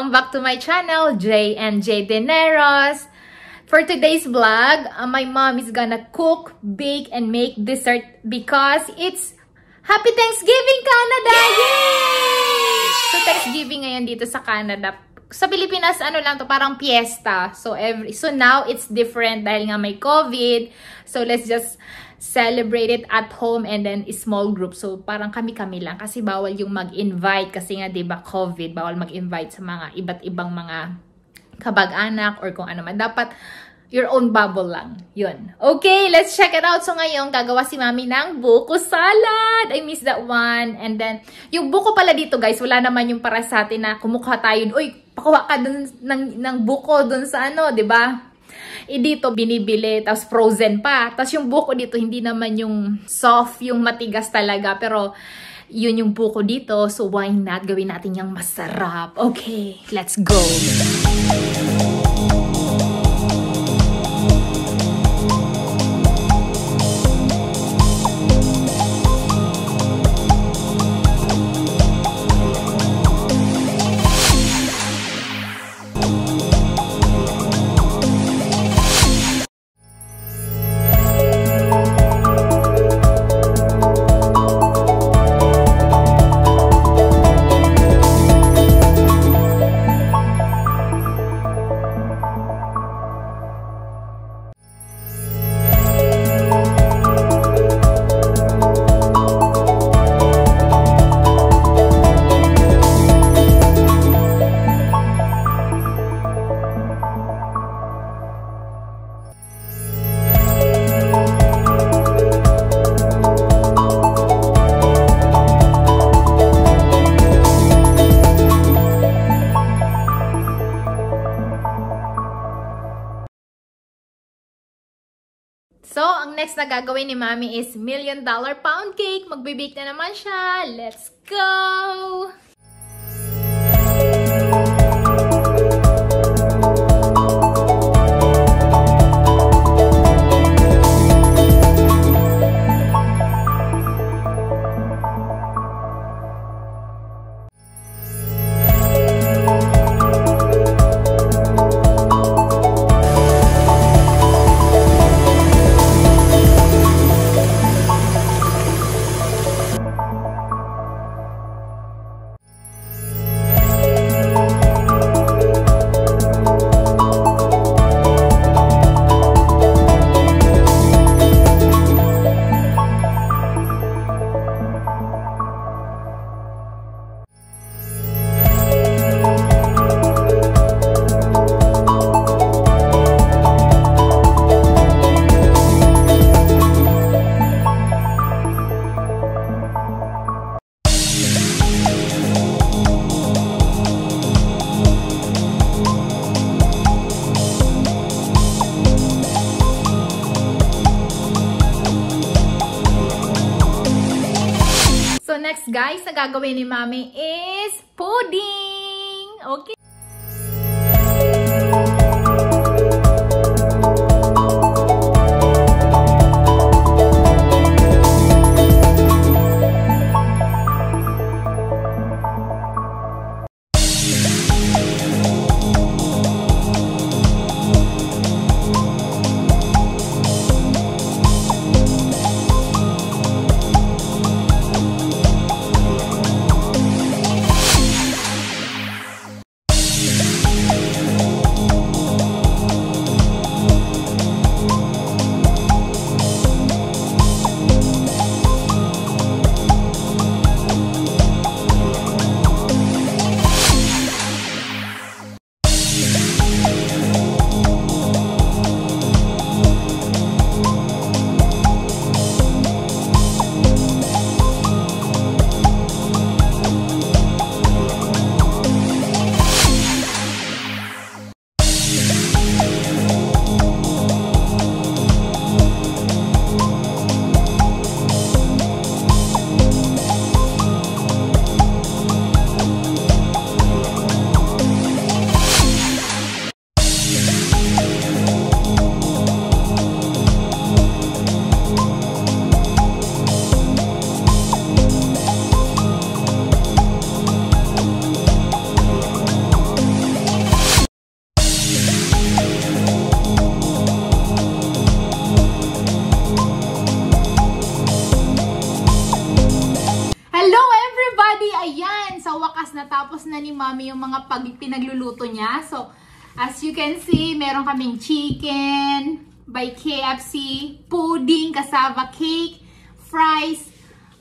Welcome back to my channel, J and J Dineros. For today's vlog, uh, my mom is gonna cook, bake, and make dessert because it's Happy Thanksgiving, Canada! Yay! So Thanksgiving ngayon dito sa Canada. Sa Pilipinas, ano lang to, parang fiesta. So, every, so now, it's different dahil nga may COVID. So, let's just celebrate it at home and then small group. So, parang kami-kami lang. Kasi bawal yung mag-invite. Kasi nga, di ba, COVID, bawal mag-invite sa mga iba't ibang mga kabag-anak or kung ano man. Dapat, your own bubble lang. Yun. Okay, let's check it out. So ngayon, gagawa si mami ng buko salad. I miss that one. And then, yung buko pala dito guys, wala naman yung para sa atin na kumukha tayo. Uy, pakuha ka dun ng, ng buko dun sa ano, di ba? E dito, binibili, tapos frozen pa. Tapos yung buko dito, hindi naman yung soft, yung matigas talaga. Pero, yun yung buko dito. So, why not gawin natin yung masarap? Okay, let's go! So, ang next na gagawin ni Mami is Million Dollar Pound Cake. Magbe-bake na naman siya. Let's go! Guys, na gagawin ni Mami is pudding! Okay. Yung mga pag pinagluluto niya. So, as you can see, meron kaming chicken by KFC, pudding, cassava cake, fries,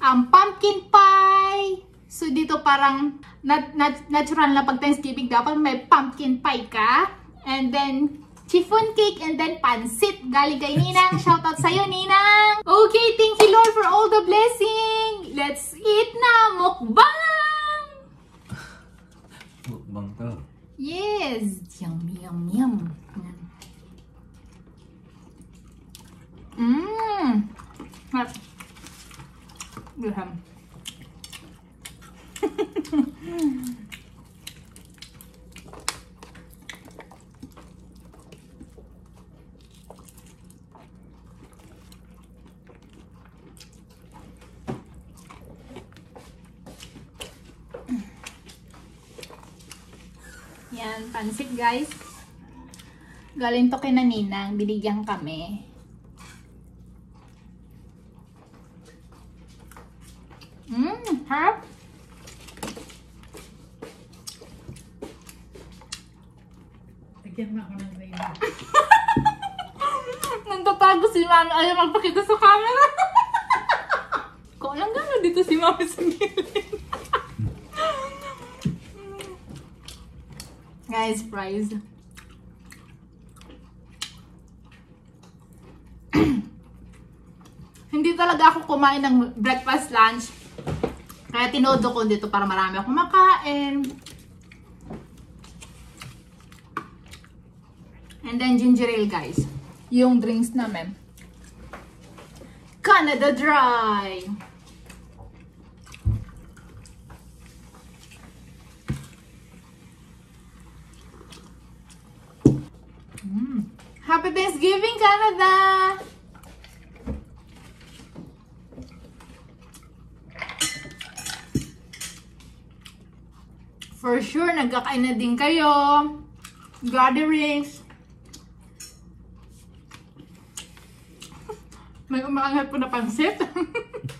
um, pumpkin pie. So, dito parang nat nat natural na pag Thanksgiving, dapat may pumpkin pie ka. And then, chiffon cake and then pansit. Galing kay Ninang. Shoutout sa'yo, Ninang! Okay, thank you Lord for all the blessing. Let's eat na! Mukbang! Yes! Yum, yum, yum. Mmm! That's Good. Yan, pansit guys. Galing to kay Naninang. Binigyan kami. Mmm, harap. Lagyan mo ako ng gravy. Nagtatago si Mami. Ayaw magpakita sa camera. Kung lang gano'n dito si Mami sa gilid. Guys, fries. Hindi talaga ako kumain ng breakfast, lunch. Kaya tinodo ko dito para marami akong makain. And then ginger ale, guys. Yung drinks namin. Canada Dry. Mm. Happy Thanksgiving, Canada! For sure, nagkakain na din kayo. Gatherings. May umaangat po na pansit.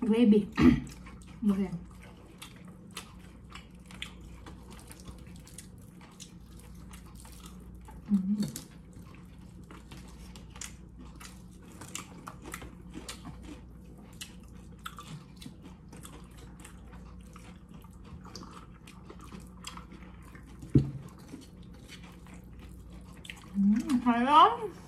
Gravy. Okay. Mm. Mm,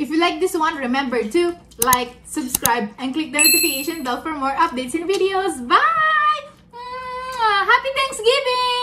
If you like this one, remember to like, subscribe, and click the notification bell for more updates and videos. Bye! Happy Thanksgiving!